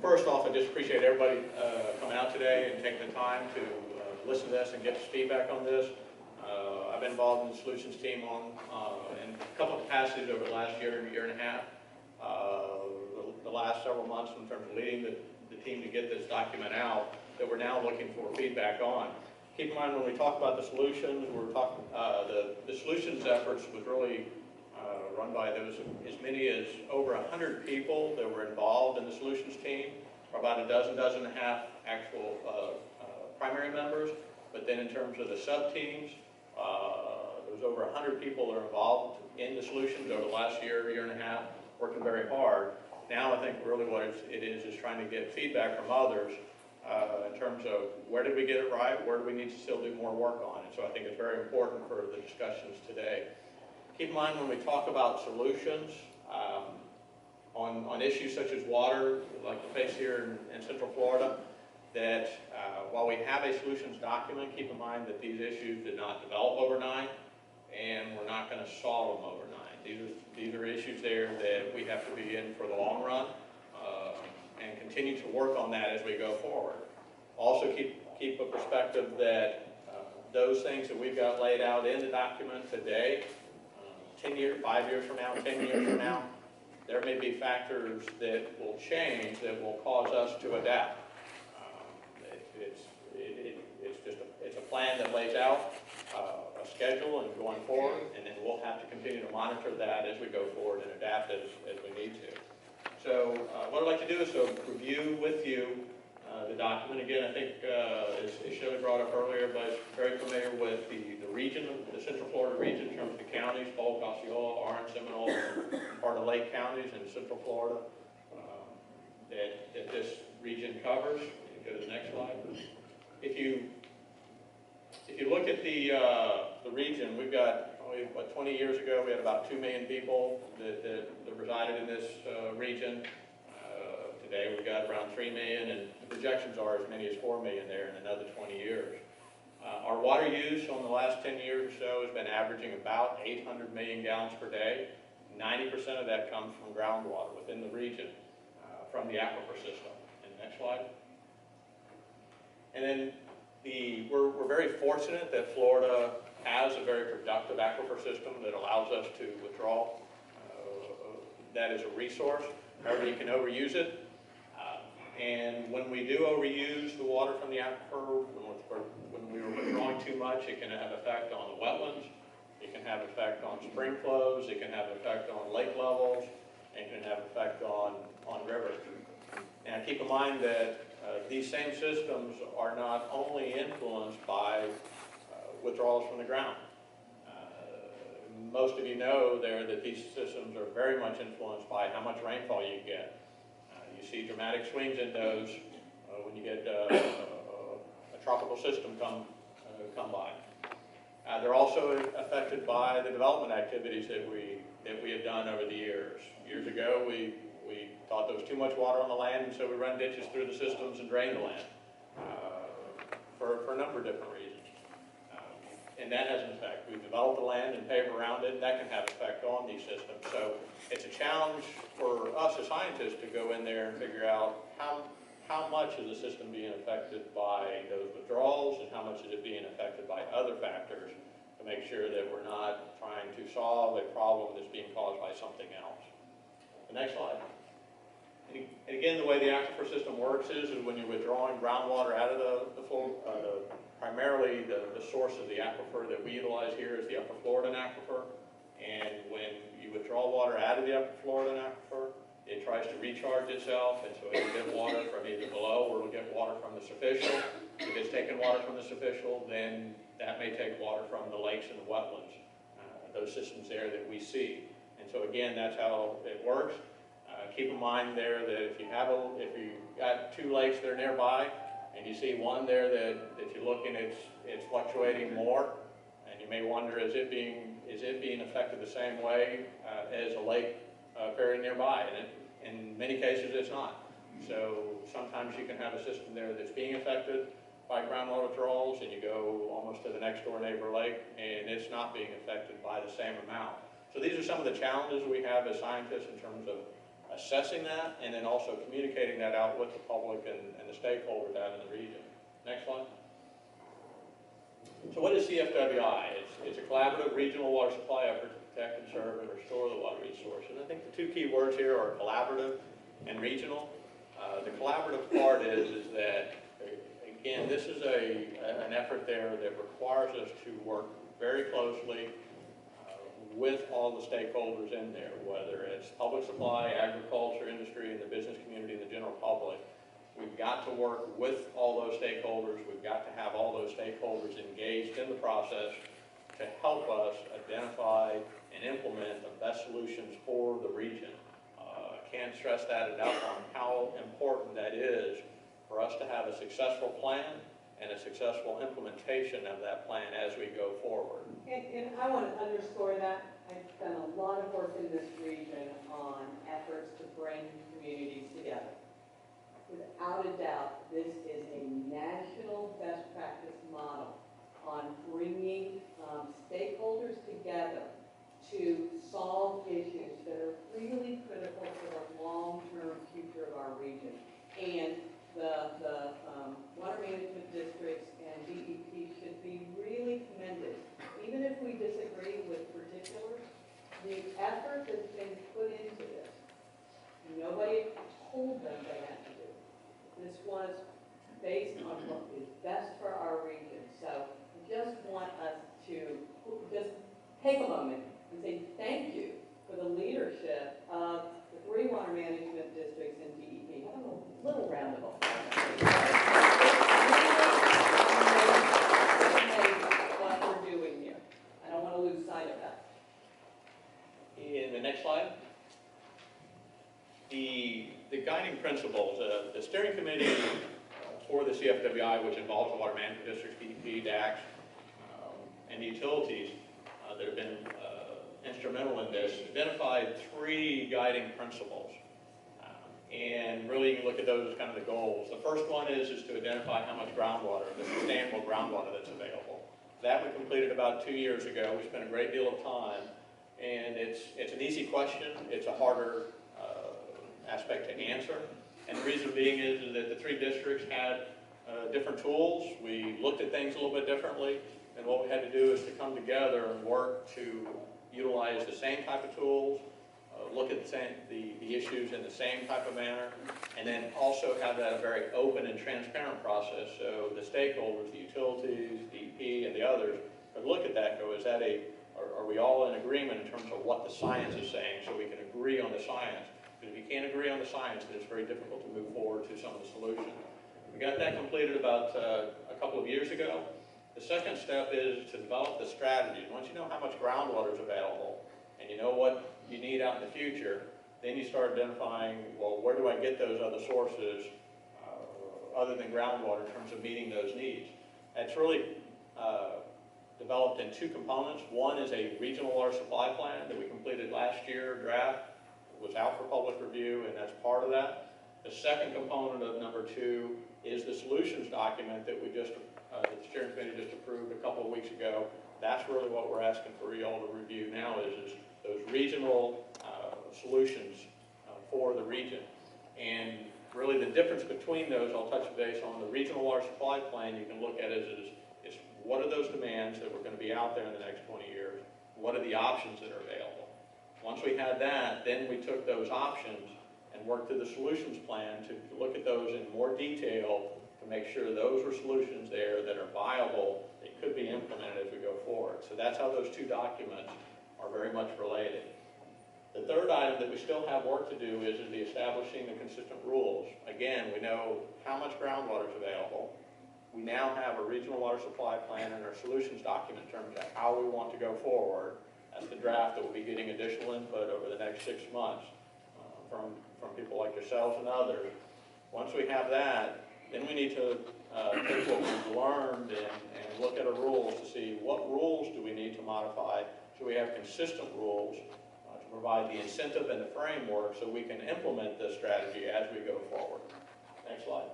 First off, I just appreciate everybody uh, coming out today and taking the time to uh, listen to this and get feedback on this. Uh, I've been involved in the solutions team on, uh, in a couple of capacities over the last year, year and a half. Uh, The the last several months in terms of leading the, the team to get this document out that we're now looking for feedback on. Keep in mind, when we talk about the solutions, we're talking, uh, the, the solutions efforts was really run by those, as many as over 100 people that were involved in the solutions team, about a dozen, dozen and a half actual uh, uh, primary members. But then in terms of the sub-teams, uh, there was over 100 people that are involved in the solutions over the last year, year and a half, working very hard. Now I think really what it is, is trying to get feedback from others uh, in terms of where did we get it right, where do we need to still do more work on. And so I think it's very important for the discussions today. Keep in mind when we talk about solutions, um, on, on issues such as water, like the face here in, in central Florida, that uh, while we have a solutions document, keep in mind that these issues did not develop overnight, and we're not going to solve them overnight. These are, these are issues there that we have to be in for the long run, uh, and continue to work on that as we go forward. Also keep, keep a perspective that uh, those things that we've got laid out in the document today, 10 years, five years from now, 10 years from now, there may be factors that will change that will cause us to adapt. Um, it- It's, it, it- it's just, a- it's a plan that lays out uh, a schedule and going forward, and then we'll have to continue to monitor that as we go forward and adapt as, as we need to. So uh, what I'd like to do is to review with you uh, the document. Again, I think, uh, as as Shelley brought up earlier, but very familiar with the, the region, the Central Florida region in terms of the counties, Polk, Osceola, Orange, Seminole, part of Lake counties in Central Florida um, that, that this region covers. Go to the next slide. If you, if you look at the, uh, the region, we've got, only, what, 20 years ago, we had about 2 million people that, that that resided in this uh, region. Uh, Today, we've got around 3 million, and projections are as many as 4 million there in another 20 years. Uh, Our water use on the last 10 years or so has been averaging about 800 million gallons per day. 90% of that comes from groundwater within the region, uh, from the aquifer system. And next slide. And then the, we're, we're very fortunate that Florida has a very productive aquifer system that allows us to withdraw uh, that as a resource. However, you can overuse it. And when we do overuse the water from the aquifer, when we are withdrawing too much, it can have effect on the wetlands, it can have effect on spring flows, it can have effect on lake levels, and it can have effect on, on rivers. Now, keep in mind that uh, these same systems are not only influenced by uh, withdrawals from the ground. Uh, Most of you know there that these systems are very much influenced by how much rainfall you get. Uh, You see dramatic swings in those uh, when you get uh, a tropical system come, uh, come by. Uh, They're also affected by the development activities that we, that we have done over the years. Years ago, we, we thought there was too much water on the land, and so we run ditches through the systems and drain the land, uh, for, for a number of different reasons. And that has an effect. We develop the land and pave around it, and that can have effect on these systems. So it's a challenge for us as scientists to go in there and figure out how, how much is the system being affected by those withdrawals, and how much is it being affected by other factors to make sure that we're not trying to solve a problem that's being caused by something else. The next slide. Again, the way the aquifer system works is, is when you're withdrawing groundwater out of the, the flow, uh, the, primarily the, the source of the aquifer that we utilize here is the upper Floridan aquifer. And when you withdraw water out of the upper Floridan aquifer, it tries to recharge itself, and so it'll get water from either below or it'll get water from the superficial. If it's taking water from the superficial, then that may take water from the lakes and the wetlands, uh, those systems there that we see. And so again, that's how it works. Keep in mind there that if you have a, if you got two lakes that are nearby, and you see one there that, that you're looking, it's, it's fluctuating more, and you may wonder, is it being, is it being affected the same way uh, as a lake uh, very nearby? And it, in many cases, it's not. So sometimes you can have a system there that's being affected by groundwater withdrawals, and you go almost to the next door neighbor lake, and it's not being affected by the same amount. So these are some of the challenges we have as scientists in terms of assessing that, and then also communicating that out with the public and, and the stakeholders out in the region. Next slide. So what is CFWI? It's, it's a collaborative regional water supply effort to protect, conserve, and restore the water resource. And I think the two key words here are collaborative and regional. Uh, the collaborative part is, is that, again, this is a, an effort there that requires us to work very closely with all the stakeholders in there, whether it's public supply, agriculture, industry, and the business community, and the general public. We've got to work with all those stakeholders. We've got to have all those stakeholders engaged in the process to help us identify and implement the best solutions for the region. Uh, Can't stress that enough on how important that is for us to have a successful plan and a successful implementation of that plan as we go forward. And, and I want to underscore that. I've done a lot of work in this region on efforts to bring communities together. Without a doubt, this is a national best practice model on bringing um, stakeholders together to solve issues that are really critical for the long-term future of our region. And the, the um, water management districts and DEP should be really commended. Even if we disagree with particulars, the effort that's been put into this, nobody told them they had to do. This was based on what is best for our region. So I just want us to just take a moment and say thank you for the leadership of the three water management districts in DEP. Have a little round of applause. What we're doing here. I don't want to lose sight of that. In the next slide. The, the guiding principles, the steering committee uh, for the CFWI, which involves the water management districts, DEP, DACS, um, and utilities uh, that have been uh, instrumental in this, identified three guiding principles. Um, And really, you can look at those as kind of the goals. The first one is, is to identify how much groundwater, the sustainable groundwater that's available. That we completed about two years ago. We spent a great deal of time, and it's, it's an easy question. It's a harder uh, aspect to answer. And the reason being is, is that the three districts had uh, different tools. We looked at things a little bit differently, and what we had to do is to come together and work to utilize the same type of tools, uh, look at the same, the, the issues in the same type of manner, and then also have that a very open and transparent process, so the stakeholders, the utilities, DEP, and the others, could look at that and go, is that a, are, are we all in agreement in terms of what the science is saying, so we can agree on the science? Because if you can't agree on the science, then it's very difficult to move forward to some of the solutions. We got that completed about uh, a couple of years ago. The second step is to develop the strategy. Once you know how much groundwater is available, and you know what you need out in the future, then you start identifying, well, where do I get those other sources uh, other than groundwater in terms of meeting those needs? That's really uh, developed in two components. One is a regional water supply plan that we completed last year, draft, was out for public review, and that's part of that. The second component of number two is the solutions document that we just, uh, that the steering committee just approved a couple of weeks ago. That's really what we're asking for you all to review now is, is those regional uh, solutions uh, for the region. And really the difference between those, I'll touch base on the regional water supply plan you can look at is, is, is what are those demands that are going to be out there in the next 20 years? What are the options that are available? Once we had that, then we took those options and worked through the solutions plan to look at those in more detail to make sure those were solutions there that are viable, that could be implemented as we go forward. So that's how those two documents are very much related. The third item that we still have work to do is, is the establishing the consistent rules. Again, we know how much groundwater is available. We now have a regional water supply plan and our solutions document in terms of how we want to go forward. That's the draft that will be getting additional input over the next six months uh, from, from people like yourselves and others. Once we have that, then we need to uh, take what we've learned and, and look at our rules to see what rules do we need to modify so we have consistent rules uh, to provide the incentive and the framework so we can implement this strategy as we go forward. Next slide.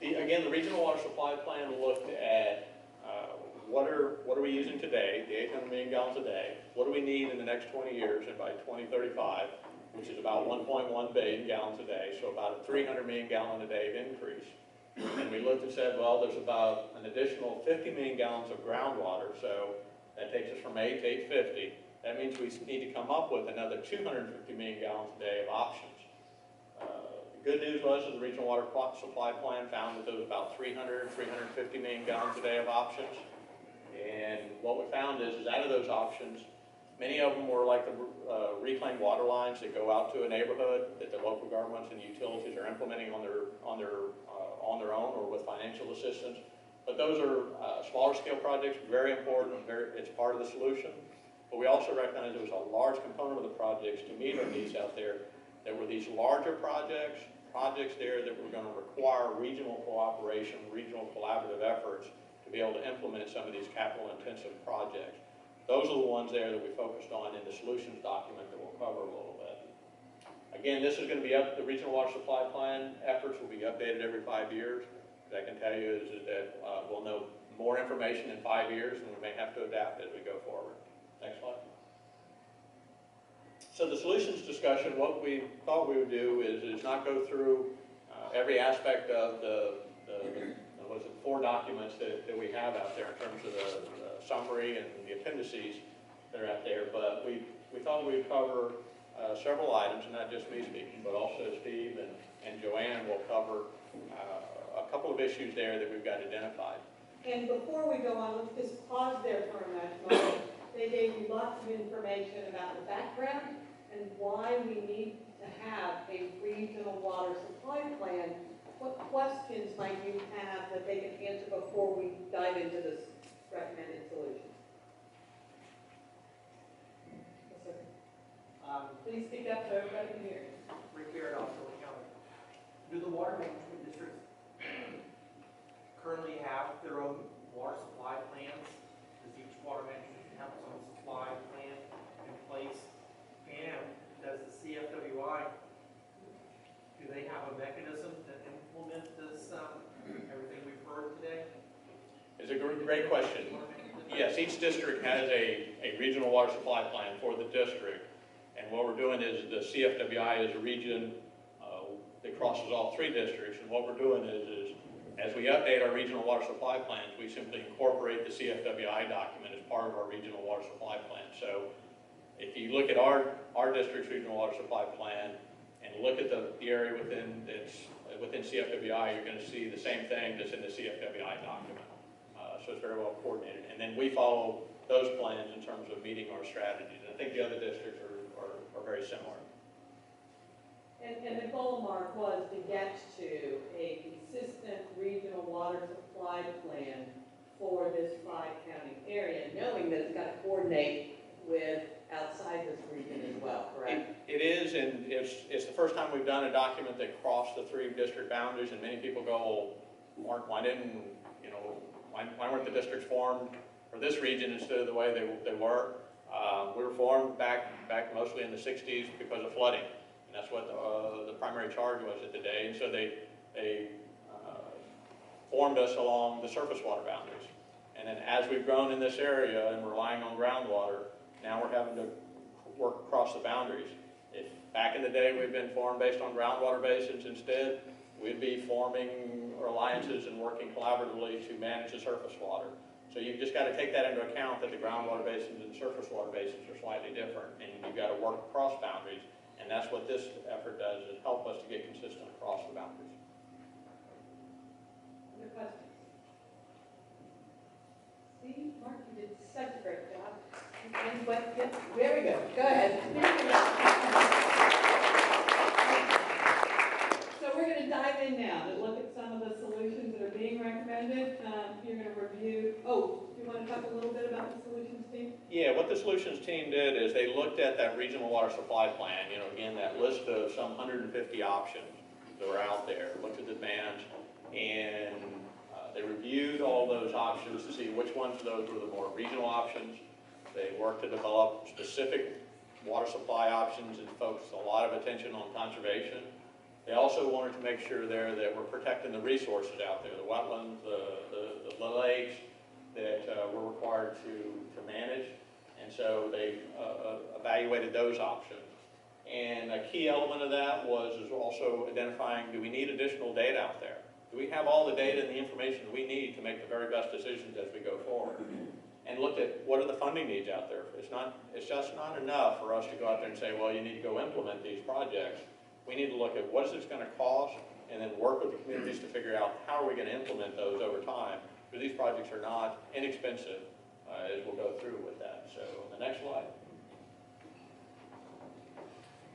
The, again, the regional water supply plan looked at uh, what are, what are we using today, the 800 million gallons a day? What do we need in the next 20 years and by 2035, which is about 1.1 billion gallons a day, so about a 300 million gallon a day of increase. And we looked and said, well, there's about an additional 50 million gallons of groundwater, so that takes us from 8 to 850. That means we need to come up with another 250 million gallons a day of options. Uh, The good news was that the regional water supply plan found that there was about 300, 350 million gallons a day of options. And what we found is, is out of those options, many of them were like the uh, reclaimed water lines that go out to a neighborhood that the local governments and the utilities are implementing on their, on their, uh, on their own or with financial assistance. But those are uh, smaller scale projects, very important, very, it's part of the solution. But we also recognize there was a large component of the projects to meet our needs out there. There were these larger projects, projects there that were gonna require regional cooperation, regional collaborative efforts to be able to implement some of these capital intensive projects. Those are the ones there that we focused on in the solutions document that we'll cover a little bit. Again, this is gonna be up, the regional water supply plan efforts will be updated every five years. What I can tell you is that, uh, we'll know more information in five years and we may have to adapt as we go forward. Next slide. So the solutions discussion, what we thought we would do is, is not go through, uh, every aspect of the, the, the- what is it, four documents that, that we have out there in terms of the the summary and the appendices that are out there, but we, we thought we'd cover, uh, several items, and not just me speaking, but also Steve and, and Joanne will cover, uh, a couple of issues there that we've got identified. And before we go on, let's just pause there for a moment. They gave you lots of information about the background and why we need to have a regional water supply plan. What questions might you have that they can answer before we dive into this recommended solution? Yes, sir. Um, Please speak up so everybody can hear you. Rick Barrett, also County. Do the water management districts currently have their own water supply plans? Does each water management have its own supply plan in place? And does the CFWI, do they have a mechanism to implement this, um, everything we've heard today? It's a gr- great question. Water management? Yes, each district has a, a regional water supply plan for the district. And what we're doing is the CFWI is a region uh, that crosses all three districts. And what we're doing is, is as we update our regional water supply plans, we simply incorporate the CFWI document as part of our regional water supply plan. So if you look at our, our district's regional water supply plan and look at the, the area within, it's, within CFWI, you're gonna see the same thing that's in the CFWI document. So it's very well coordinated. And then we follow those plans in terms of meeting our strategies. And I think the other districts are, are, are very similar. And, and the goal, Mark, was to get to a consistent regional water supply plan for this five-county area, knowing that it's got to coordinate with outside this region as well, correct? It it is, and it's, it's the first time we've done a document that crossed the three district boundaries, and many people go, well, Mark, why didn't, you know, why, why weren't the districts formed for this region instead of the way they, they were? Uh, we were formed back, back mostly in the sixties because of flooding, and that's what, uh, the primary charge was at the day, and so they, they, uh, formed us along the surface water boundaries. And then as we've grown in this area and relying on groundwater, now we're having to work across the boundaries. If back in the day we've been formed based on groundwater basins instead, we'd be forming alliances and working collaboratively to manage the surface water. So you've just got to take that into account that the groundwater basins and surface water basins are slightly different, and you've got to work across boundaries. And that's what this effort does, is help us to get consistent across the boundaries. Other questions? Steve, Mark, you did such a great job. And what, yeah, very good, go ahead. So we're gonna dive in now to look at some of the solutions that are being recommended. Um, You're gonna review, oh, do you wanna talk a little bit about the solutions team? Yeah, what the solutions team did is they looked at that regional water supply plan, you know, again, that list of some hundred and fifty options that were out there, looked at the demands, and uh, they reviewed all those options to see which ones of those were the more regional options. They worked to develop specific water supply options and focused a lot of attention on conservation. They also wanted to make sure there that we're protecting the resources out there, the wetlands, the, the, the lakes, that uh, we're required to, to manage. And so they uh, uh, evaluated those options. And a key element of that was is also identifying, do we need additional data out there? Do we have all the data and the information we need to make the very best decisions as we go forward? And looked at what are the funding needs out there? It's not, it's just not enough for us to go out there and say, well, you need to go implement these projects. We need to look at what is this gonna cost and then work with the communities to figure out how are we gonna implement those over time? Because these projects are not inexpensive, uh, as we'll go through with that. So, the next slide.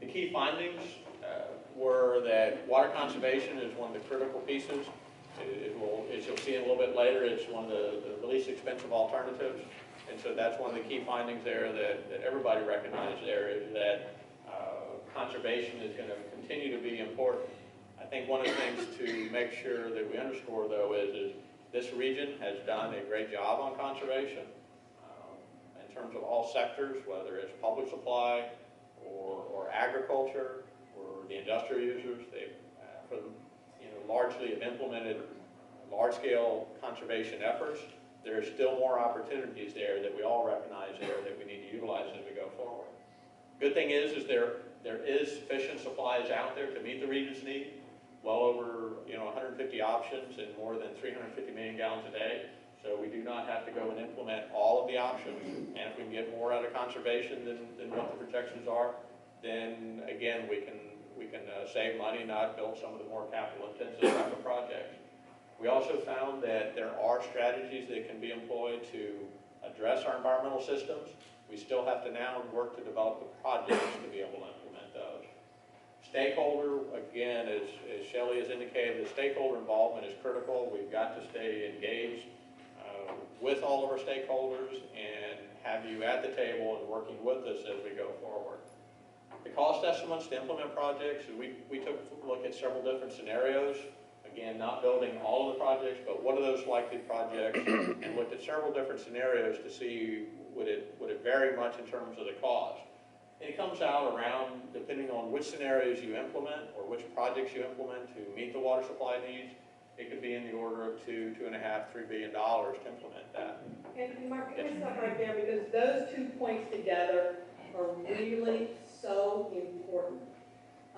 The key findings uh, were that water conservation is one of the critical pieces. It it will, as you'll see a little bit later, it's one of the the least expensive alternatives. And so that's one of the key findings there that, that everybody recognized there is that uh, conservation is going to continue to be important. I think one of the things to make sure that we underscore though is, is this region has done a great job on conservation um, in terms of all sectors, whether it's public supply, or, or agriculture, or the industrial users. They, uh, for, you know, largely have implemented large-scale conservation efforts. There are still more opportunities there that we all recognize there that we need to utilize as we go forward. Good thing is, is there, there is sufficient supplies out there to meet the region's need. Well over, you know, 150 options and more than 350 million gallons a day. So we do not have to go and implement all of the options. And if we can get more out of conservation than, than what the projections are, then again, we can, we can uh, save money, and not build some of the more capital intensive type of projects. We also found that there are strategies that can be employed to address our environmental systems. We still have to now work to develop the projects to be able to. Stakeholder, again, as, as Shelley has indicated, the stakeholder involvement is critical. We've got to stay engaged uh, with all of our stakeholders and have you at the table and working with us as we go forward. The cost estimates to implement projects, we, we took a look at several different scenarios. Again, not building all of the projects, but what are those likely projects? And looked at several different scenarios to see would it, would it vary much in terms of the cost. And it comes out around, depending on which scenarios you implement or which projects you implement to meet the water supply needs, it could be in the order of two, two and a half, three billion dollars to implement that. And Mark, can I stop right there, because those two points together are really so important.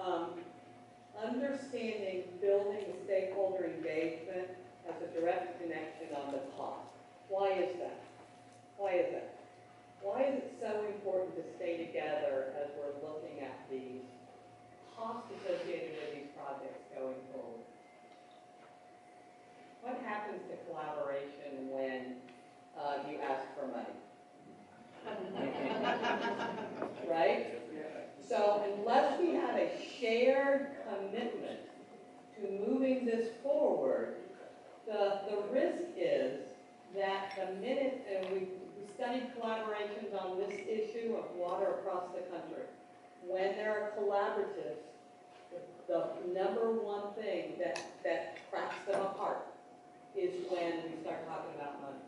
Um, understanding building stakeholder engagement has a direct connection on the cost. Why is that? Why is that? Why is it so important to stay together as we're looking at these costs associated with these projects going forward? What happens to collaboration when uh, you ask for money? Right? So unless we have a shared commitment to moving this forward, the, the risk is that the minute, and we, we studied collaborations on this issue of water across the country. When there are collaboratives, the, number one thing that, that cracks them apart is when we start talking about money.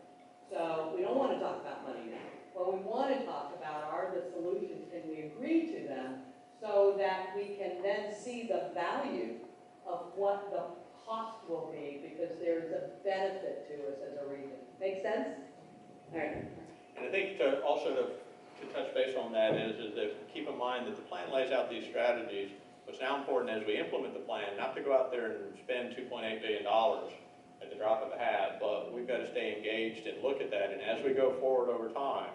So we don't want to talk about money now. What we want to talk about are the solutions, and we agree to them so that we can then see the value of what the cost will be, because there's a benefit to us as a region. Make sense? All right. And I think to, also to, to touch base on that is, is that keep in mind that the plan lays out these strategies. What's now important as we implement the plan, not to go out there and spend two point eight billion dollars at the drop of a hat, but we've got to stay engaged and look at that. And as we go forward over time,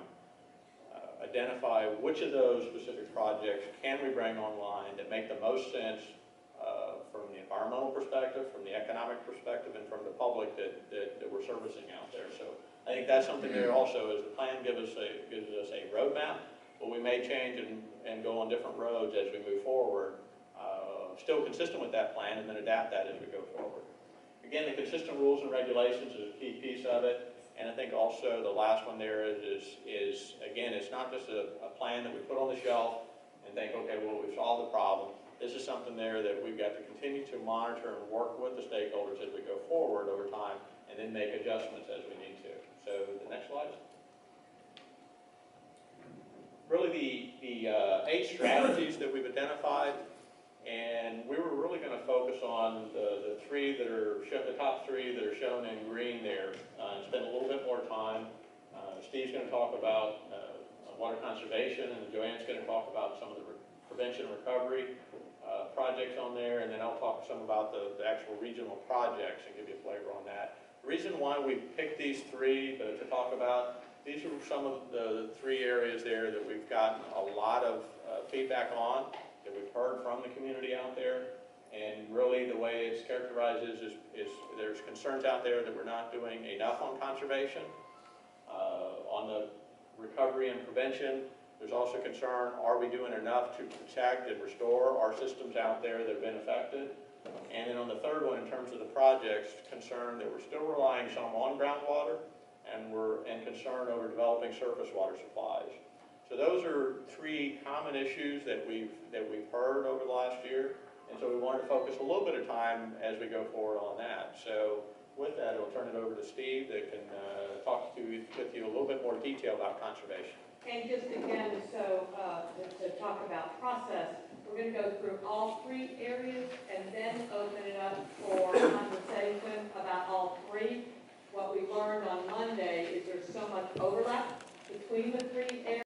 uh, identify which of those specific projects can we bring online that make the most sense uh, from the environmental perspective, from the economic perspective, and from the public that, that, that we're servicing out there. So I think that's something there also, is the plan gives us a, gives us a roadmap, but we may change and, and go on different roads as we move forward, uh, still consistent with that plan, and then adapt that as we go forward. Again, the consistent rules and regulations is a key piece of it, and I think also the last one there is, is, is again, it's not just a, a plan that we put on the shelf and think, okay, well, we've solved the problem. This is something there that we've got to continue to monitor and work with the stakeholders as we go forward over time, and then make adjustments as we need. So the next slide. Really, the, the uh, eight strategies that we've identified, and we were really going to focus on the, the three that are, show- the top three that are shown in green there. Uh, and spend a little bit more time. Uh, Steve's gonna talk about, uh, water conservation, and Joanne's gonna talk about some of the re- prevention and recovery, uh, projects on there, and then I'll talk some about the, the actual regional projects and give you a flavor on that. Reason why we picked these three uh, to talk about, these are some of the, the three areas there that we've gotten a lot of uh, feedback on, that we've heard from the community out there. And really, the way it's characterized is, is, is there's concerns out there that we're not doing enough on conservation. Uh, on the recovery and prevention, there's also concern, are we doing enough to protect and restore our systems out there that have been affected? And then on the third one, in terms of the projects, concern that we're still relying some on groundwater, and we're, and concern over developing surface water supplies. So those are three common issues that we've, that we've heard over the last year, and so we wanted to focus a little bit of time as we go forward on that. So with that, I'll turn it over to Steve that can uh, talk to, with you a little bit more detail about conservation. And just again, so, uh, to talk about process, we're gonna go through all three areas and then open it up for conversation about all three. What we learned on Monday is there's so much overlap between the three areas.